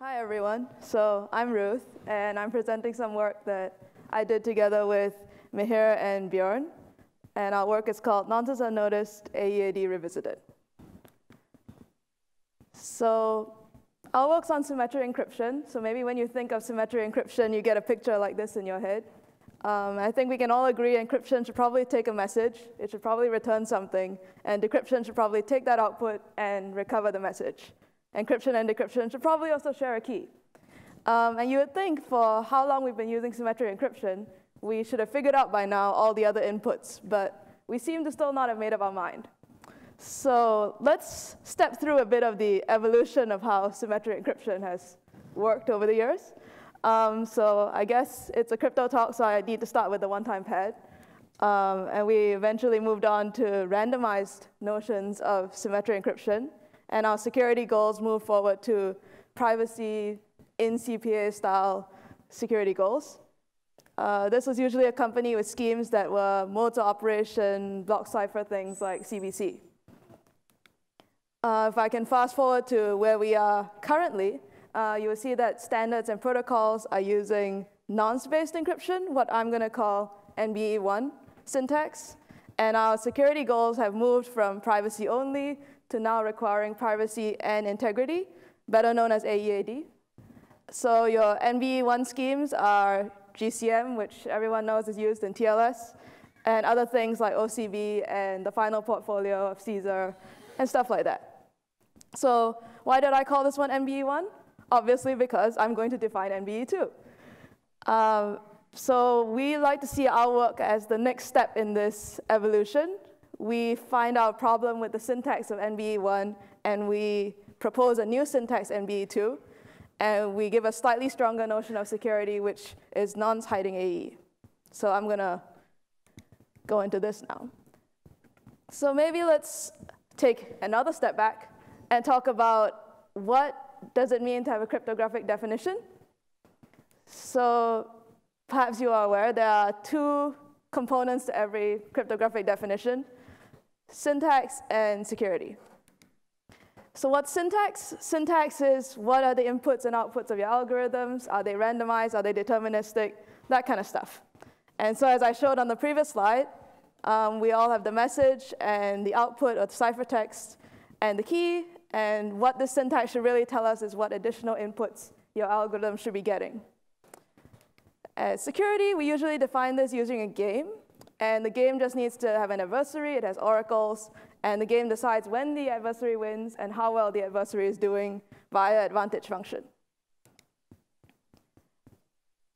Hi, everyone. So I'm Ruth, and I'm presenting some work that I did together with Mihir and Björn. And our work is called Nonces Are Noticed AEAD Revisited. So our work's on symmetric encryption. So maybe when you think of symmetric encryption, you get a picture like this in your head. Um, I think we can all agree encryption should probably take a message. It should probably return something. And decryption should probably take that output and recover the message. Encryption and decryption should probably also share a key. Um, and you would think for how long we've been using symmetric encryption, we should have figured out by now all the other inputs. But we seem to still not have made up our mind. So let's step through a bit of the evolution of how symmetric encryption has worked over the years. Um, so I guess it's a crypto talk, so I need to start with the one-time pad. Um, and we eventually moved on to randomized notions of symmetric encryption. And our security goals move forward to privacy in CPA style security goals. Uh, this was usually accompanied with schemes that were of operation, block cipher things like CBC. Uh, if I can fast forward to where we are currently, uh, you will see that standards and protocols are using nonce-based encryption, what I'm going to call NBE1 syntax. And our security goals have moved from privacy only to now requiring privacy and integrity, better known as AEAD. So your NBE1 schemes are GCM, which everyone knows is used in TLS, and other things like OCB and the final portfolio of Caesar and stuff like that. So why did I call this one NBE1? Obviously because I'm going to define NBE2. Um, so we like to see our work as the next step in this evolution. We find our problem with the syntax of NBE1, and we propose a new syntax NBE2, and we give a slightly stronger notion of security, which is nonce hiding AE. So I'm going to go into this now. So maybe let's take another step back and talk about what does it mean to have a cryptographic definition. So perhaps you are aware there are two components to every cryptographic definition, syntax and security. So what's syntax? Syntax is what are the inputs and outputs of your algorithms? Are they randomized? Are they deterministic? That kind of stuff. And so as I showed on the previous slide, um, we all have the message and the output of the ciphertext and the key, and what this syntax should really tell us is what additional inputs your algorithm should be getting. As security, we usually define this using a game. And the game just needs to have an adversary. It has oracles. And the game decides when the adversary wins and how well the adversary is doing via advantage function.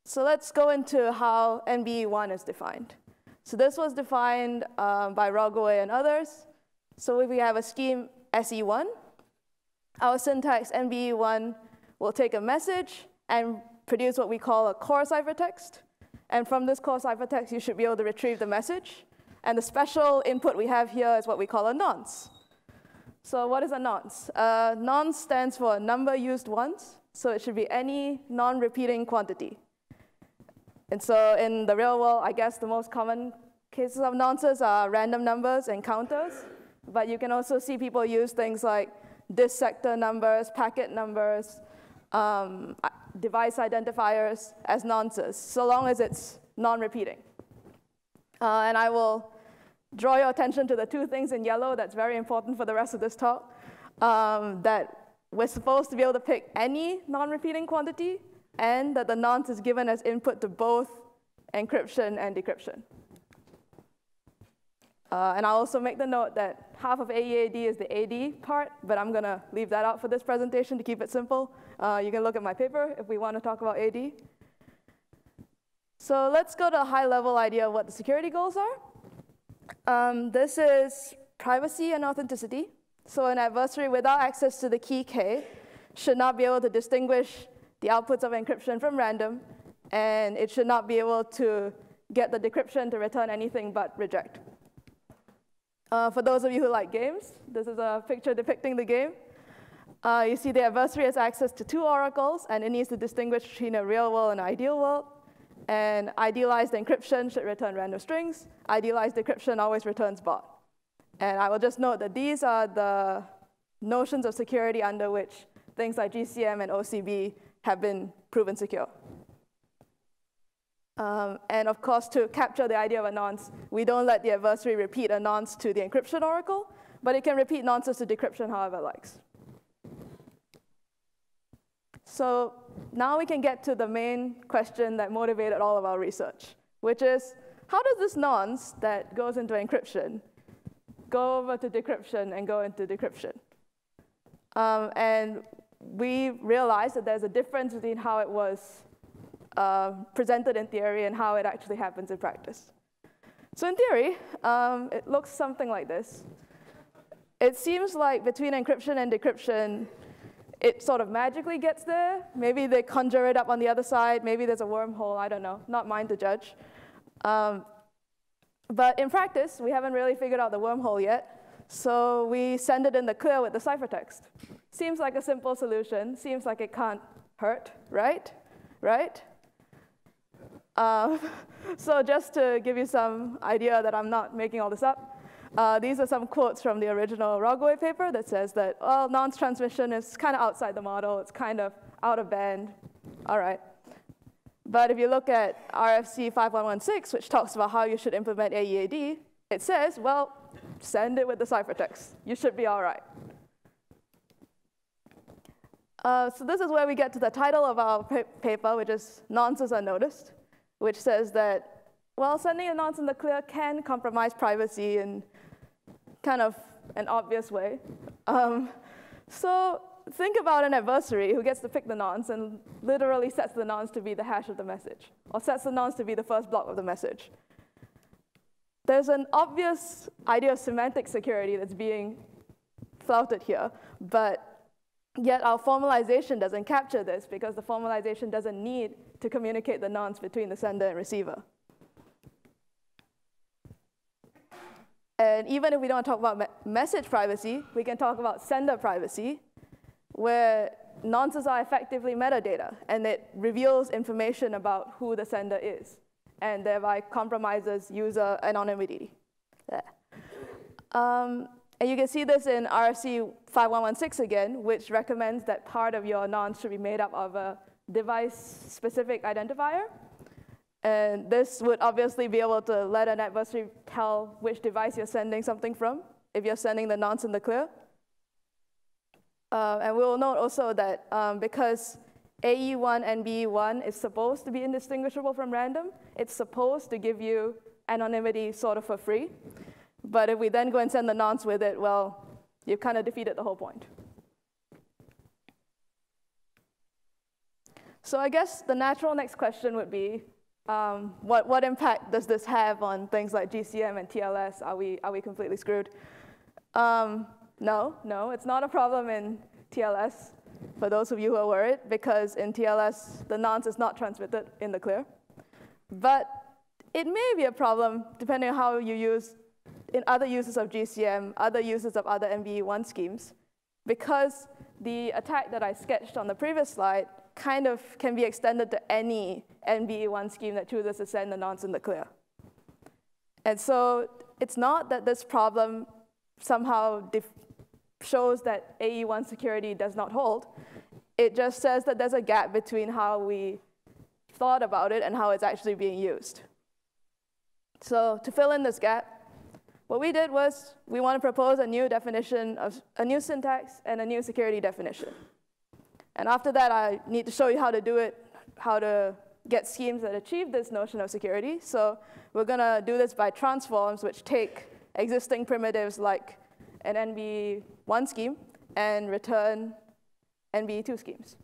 So let's go into how NBE1 is defined. So this was defined um, by Rogaway and others. So if we have a scheme SE1, our syntax NBE1 will take a message and produce what we call a core ciphertext. And from this core ciphertext, you should be able to retrieve the message. And the special input we have here is what we call a nonce. So what is a nonce? Uh, nonce stands for number used once. So it should be any non-repeating quantity. And so in the real world, I guess the most common cases of nonces are random numbers and counters. But you can also see people use things like disk sector numbers, packet numbers, um, device identifiers as nonces, so long as it's non-repeating. Uh, and I will draw your attention to the two things in yellow that's very important for the rest of this talk, um, that we're supposed to be able to pick any non-repeating quantity, and that the nonce is given as input to both encryption and decryption. Uh, and I'll also make the note that half of AEAD is the AD part, but I'm going to leave that out for this presentation to keep it simple. Uh, you can look at my paper if we want to talk about AD. So let's go to a high-level idea of what the security goals are. Um, this is privacy and authenticity. So an adversary without access to the key K should not be able to distinguish the outputs of encryption from random, and it should not be able to get the decryption to return anything but reject. Uh, for those of you who like games, this is a picture depicting the game. Uh, you see the adversary has access to two oracles, and it needs to distinguish between a real world and an ideal world. And idealized encryption should return random strings. Idealized decryption always returns bot. And I will just note that these are the notions of security under which things like GCM and OCB have been proven secure. Um, and of course, to capture the idea of a nonce, we don't let the adversary repeat a nonce to the encryption oracle, but it can repeat nonces to decryption however it likes. So now we can get to the main question that motivated all of our research, which is, how does this nonce that goes into encryption go over to decryption and go into decryption? Um, and we realized that there's a difference between how it was uh, presented in theory and how it actually happens in practice. So in theory, um, it looks something like this. It seems like between encryption and decryption, it sort of magically gets there. Maybe they conjure it up on the other side. Maybe there's a wormhole. I don't know. Not mine to judge. Um, but in practice, we haven't really figured out the wormhole yet. So we send it in the clear with the ciphertext. Seems like a simple solution. Seems like it can't hurt, right? Right? Um, so just to give you some idea that I'm not making all this up, uh, these are some quotes from the original Rogaway paper that says that, well, nonce transmission is kind of outside the model. It's kind of out of band. All right. But if you look at RFC 5116, which talks about how you should implement AEAD, it says, well, send it with the ciphertext. You should be all right. Uh, so this is where we get to the title of our paper, which is Nonces Are Noticed, which says that, well, sending a nonce in the clear can compromise privacy in kind of an obvious way. Um, so think about an adversary who gets to pick the nonce and literally sets the nonce to be the hash of the message, or sets the nonce to be the first block of the message. There's an obvious idea of semantic security that's being flouted here, but yet our formalization doesn't capture this because the formalization doesn't need to communicate the nonce between the sender and receiver. And even if we don't talk about me message privacy, we can talk about sender privacy, where nonces are effectively metadata, and it reveals information about who the sender is, and thereby compromises user anonymity. Um, and you can see this in RFC 5116 again, which recommends that part of your nonce should be made up of a device-specific identifier. And this would obviously be able to let an adversary tell which device you're sending something from, if you're sending the nonce in the clear. Uh, and we'll note also that um, because AE1 NBE1 is supposed to be indistinguishable from random, it's supposed to give you anonymity sort of for free. But if we then go and send the nonce with it, well, you've kind of defeated the whole point. So I guess the natural next question would be, um, what, what impact does this have on things like GCM and TLS? Are we, are we completely screwed? Um, no, no, it's not a problem in TLS, for those of you who are worried, because in TLS, the nonce is not transmitted in the clear. But it may be a problem depending on how you use in other uses of GCM, other uses of other NBE1 schemes, because the attack that I sketched on the previous slide kind of can be extended to any NBE1 scheme that chooses to send the nonce in the clear. And so it's not that this problem somehow shows that AE1 security does not hold. It just says that there's a gap between how we thought about it and how it's actually being used. So to fill in this gap, what we did was we want to propose a new definition of a new syntax and a new security definition. And after that, I need to show you how to do it, how to get schemes that achieve this notion of security. So we're going to do this by transforms, which take existing primitives like an NB1 scheme and return NB2 schemes.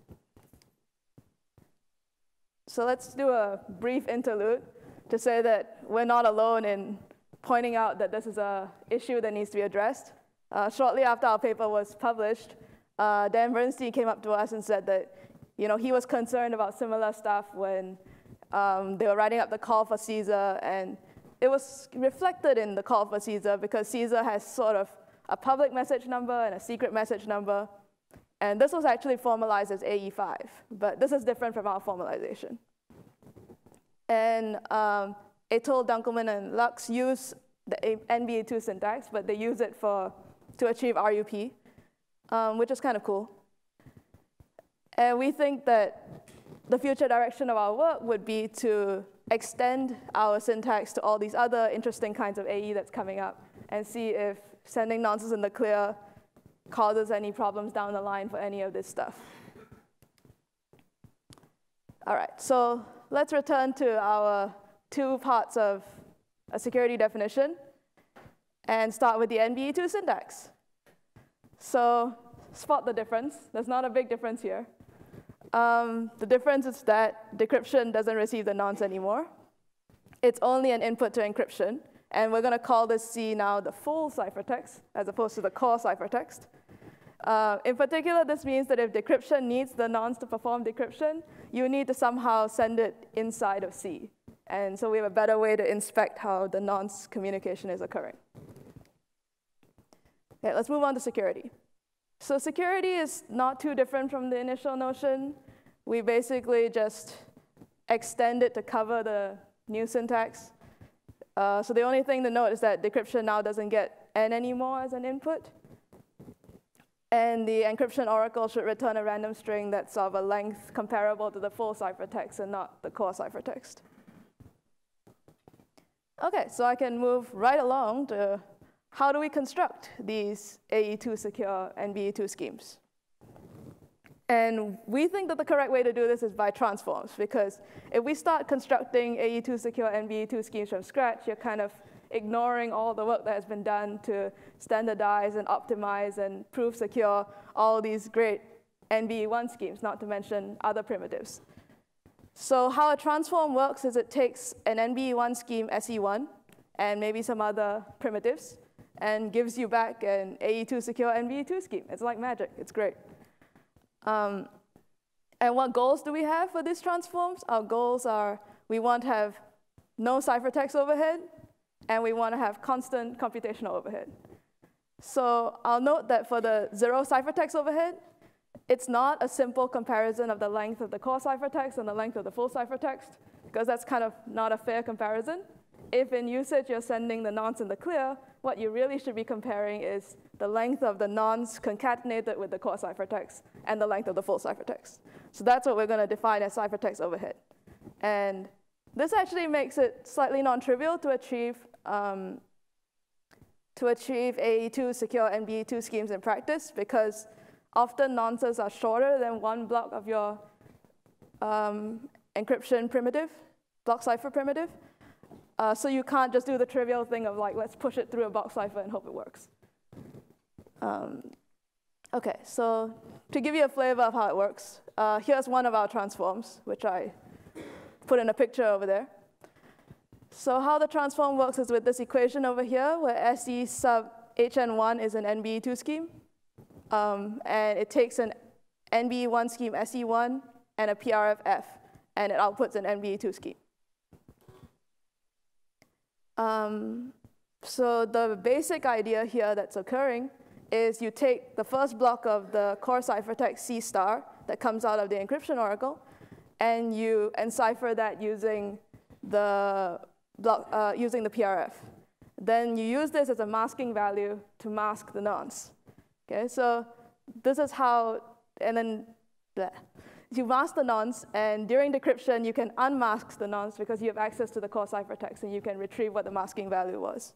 So let's do a brief interlude to say that we're not alone in pointing out that this is an issue that needs to be addressed. Uh, shortly after our paper was published, uh, Dan Bernstein came up to us and said that you know, he was concerned about similar stuff when um, they were writing up the call for Caesar, and it was reflected in the call for Caesar because Caesar has sort of a public message number and a secret message number. And this was actually formalized as AE5, but this is different from our formalization. And um, Ashur, Dunkelman, and Luykx use the NBE2 syntax, but they use it for, to achieve RUP um, which is kind of cool. And we think that the future direction of our work would be to extend our syntax to all these other interesting kinds of AE that's coming up and see if sending nonces in the clear causes any problems down the line for any of this stuff. All right, so let's return to our two parts of a security definition and start with the NBE2 syntax. So spot the difference. There's not a big difference here. Um, the difference is that decryption doesn't receive the nonce anymore. It's only an input to encryption. And we're going to call this C now the full ciphertext, as opposed to the core ciphertext. Uh, in particular, this means that if decryption needs the nonce to perform decryption, you need to somehow send it inside of C. And so we have a better way to inspect how the nonce communication is occurring. Okay, let's move on to security. So security is not too different from the initial notion. We basically just extend it to cover the new syntax. Uh, so the only thing to note is that decryption now doesn't get n anymore as an input. And the encryption oracle should return a random string that's of a length comparable to the full ciphertext and not the core ciphertext. OK, so I can move right along to how do we construct these AE2 secure NBE2 schemes? And we think that the correct way to do this is by transforms, because if we start constructing AE2 secure NBE2 schemes from scratch, you're kind of ignoring all the work that has been done to standardize and optimize and prove secure all these great NBE1 schemes, not to mention other primitives. So how a transform works is it takes an NBE1 scheme SE1 and maybe some other primitives and gives you back an AE2 secure NBE2 scheme. It's like magic. It's great. Um, and what goals do we have for these transforms? Our goals are we want to have no ciphertext overhead, and we want to have constant computational overhead. So I'll note that for the zero ciphertext overhead, it's not a simple comparison of the length of the core ciphertext and the length of the full ciphertext, because that's kind of not a fair comparison. If in usage you're sending the nonce in the clear, what you really should be comparing is the length of the nonce concatenated with the core ciphertext and the length of the full ciphertext. So that's what we're going to define as ciphertext overhead. And this actually makes it slightly non-trivial to achieve um, to achieve AE2 secure NBE2 schemes in practice because often nonces are shorter than one block of your um, encryption primitive, block cipher primitive. Uh, so you can't just do the trivial thing of like, let's push it through a block cipher and hope it works. Um, okay, so to give you a flavor of how it works, uh, here's one of our transforms, which I put in a picture over there. So how the transform works is with this equation over here, where SE sub HN1 is an NBE2 scheme. Um, and it takes an NBE1 scheme SE1 and a PRF F, and it outputs an NBE2 scheme. Um, so the basic idea here that's occurring is you take the first block of the core ciphertext C star that comes out of the encryption oracle, and you encipher that using the block, uh, using the PRF. Then you use this as a masking value to mask the nonce. Okay, so this is how, and then bleh. You mask the nonce, and during decryption, you can unmask the nonce because you have access to the core ciphertext, and you can retrieve what the masking value was.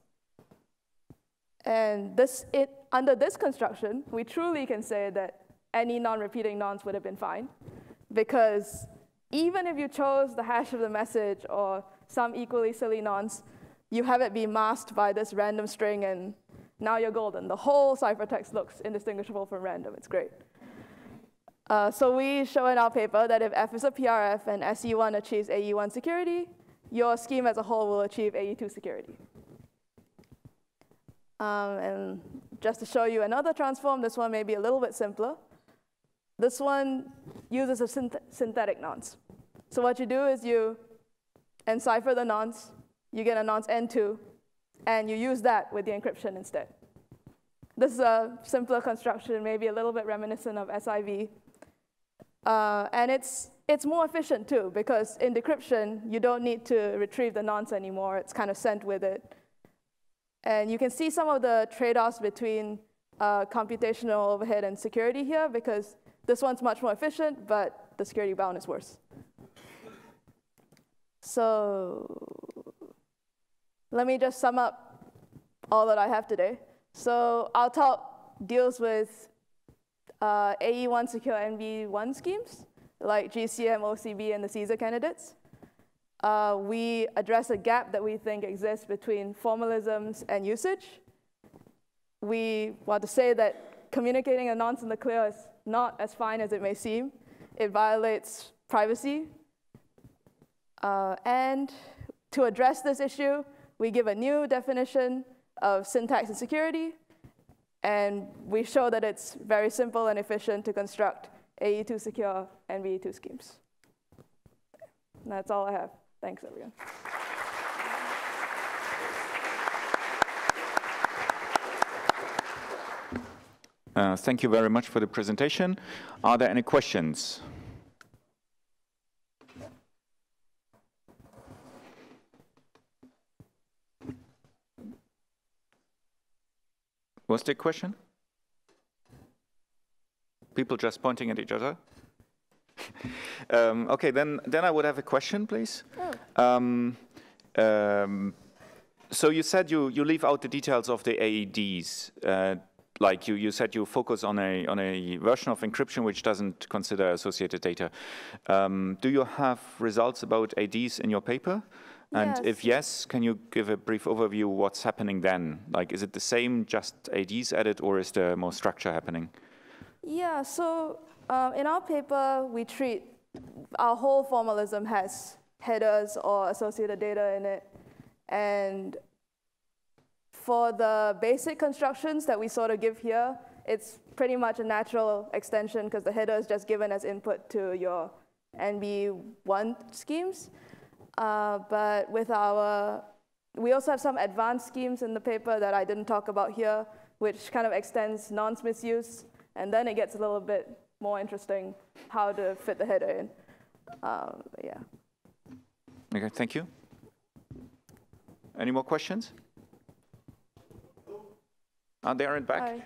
And this, it, under this construction, we truly can say that any non-repeating nonce would have been fine, because even if you chose the hash of the message or some equally silly nonce, you have it be masked by this random string, and now you're golden. The whole ciphertext looks indistinguishable from random. It's great. Uh, so we show in our paper that if F is a PRF and SE1 achieves AE1 security, your scheme as a whole will achieve AE2 security. Um, and just to show you another transform, this one may be a little bit simpler. This one uses a synth synthetic nonce. So what you do is you encipher the nonce, you get a nonce N2, and you use that with the encryption instead. This is a simpler construction, maybe a little bit reminiscent of SIV. Uh, and it's, it's more efficient too, because in decryption, you don't need to retrieve the nonce anymore. It's kind of sent with it. And you can see some of the trade-offs between uh, computational overhead and security here, because This one's much more efficient, but the security bound is worse. So let me just sum up all that I have today. So our talk deals with uh, AE1 secure NB1 schemes, like GCM, OCB, and the CAESAR candidates. Uh, we address a gap that we think exists between formalisms and usage. We want to say that communicating a nonce in the clear is not as fine as it may seem. It violates privacy. Uh, and to address this issue, we give a new definition of syntax and security, and we show that it's very simple and efficient to construct AE2 secure NBE2 schemes. And that's all I have. Thanks, everyone. Uh, thank you very much for the presentation. Are there any questions? Was there a question? People just pointing at each other? um, okay, then, then I would have a question, please. Oh. Um, um, so you said you, you leave out the details of the AEDs. Uh, like you, you said you focus on a, on a version of encryption which doesn't consider associated data. Um, do you have results about AEDs in your paper? And yes. if yes, can you give a brief overview what's happening then? Like, is it the same, just ADs added, or is there more structure happening? Yeah, so um, in our paper, we treat our whole formalism has headers or associated data in it. And for the basic constructions that we sort of give here, it's pretty much a natural extension because the header is just given as input to your NB1 schemes. Uh, but with our, we also have some advanced schemes in the paper that I didn't talk about here, which kind of extends nonce misuse, and then it gets a little bit more interesting how to fit the header in. Um, yeah. Okay, thank you. Any more questions? Are they are in back?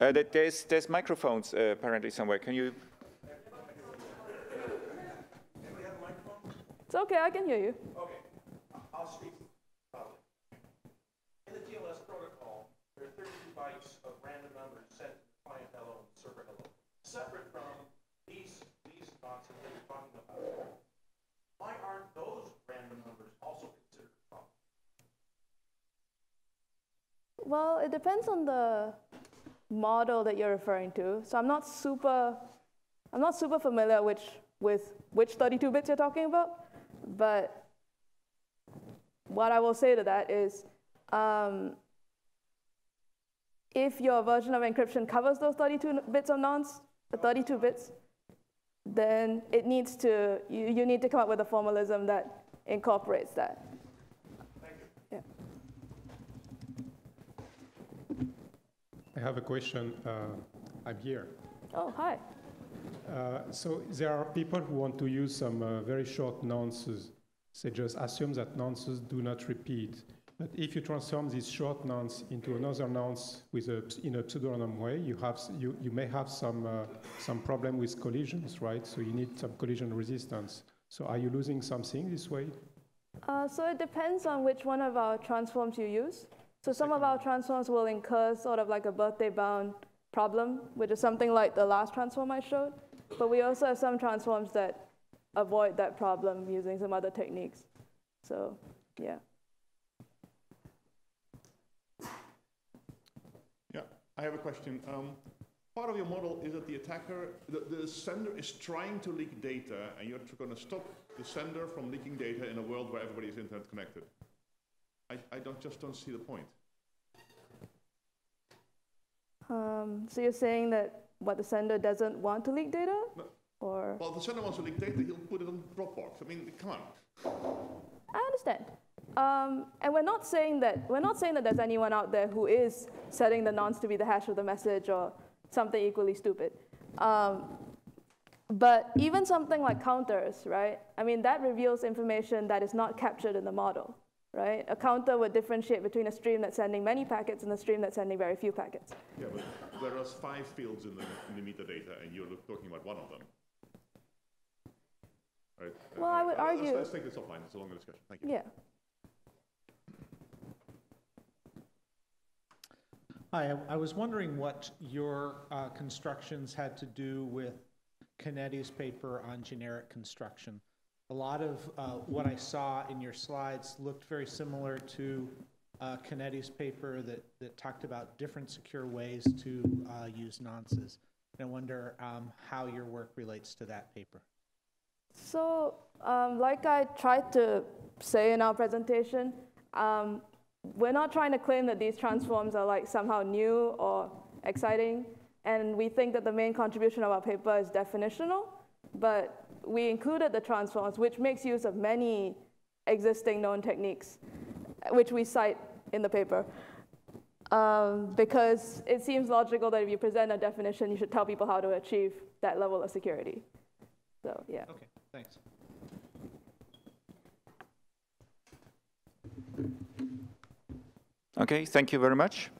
Uh, there's, there's microphones uh, apparently somewhere. Can you okay, I can hear you. Okay, I'll speak. In the TLS protocol, there are 32 bytes of random numbers sent to the client hello and server hello, separate from these these that we're talking about. Why aren't those random numbers also considered? Well, it depends on the model that you're referring to. So I'm not super, I'm not super familiar which, with which 32 bits you're talking about. But what I will say to that is um, if your version of encryption covers those 32 bits of nonce, 32 bits, then it needs to, you, you need to come up with a formalism that incorporates that. Yeah. I have a question. Uh, I'm here. Oh, hi. Uh, so there are people who want to use some uh, very short nonces. They just assume that nonces do not repeat. But if you transform this short nonce into another nonce with a, in a pseudonym way, you, have, you, you may have some, uh, some problem with collisions, right? So you need some collision resistance. So are you losing something this way? Uh, so it depends on which one of our transforms you use. So some of our transforms will incur sort of like a birthday bound problem, which is something like the last transform I showed. But we also have some transforms that avoid that problem using some other techniques. So, yeah. Yeah, I have a question. Um, part of your model is that the attacker, the, the sender is trying to leak data, and you're going to stop the sender from leaking data in a world where everybody is internet connected. I, I don't, just don't see the point. Um, so you're saying that what the sender doesn't want to leak data? No. Or well, if the sender wants to leak data, he'll put it on Dropbox. I mean, come on. I understand. Um, and we're not saying that we're not saying that there's anyone out there who is setting the nonce to be the hash of the message or something equally stupid. Um, but even something like counters, right? I mean, that reveals information that is not captured in the model. Right? A counter would differentiate between a stream that's sending many packets and a stream that's sending very few packets. Yeah, but there are five fields in the, in the metadata, and you're talking about one of them. Right? Well, I would Uh, let's- argue- Let's take this offline, it's a longer discussion, thank you. Yeah. Hi, I- I was wondering what your uh, constructions had to do with Canetti's paper on generic construction. A lot of uh, what I saw in your slides looked very similar to uh, Canetti's paper that, that talked about different secure ways to uh, use nonces. And I wonder um, how your work relates to that paper. So, um, like I tried to say in our presentation, um, we're not trying to claim that these transforms are like somehow new or exciting, and we think that the main contribution of our paper is definitional, but we included the transforms, which makes use of many existing known techniques, which we cite in the paper. Um, because it seems logical that if you present a definition, you should tell people how to achieve that level of security. So, yeah. Okay, thanks. Okay, thank you very much.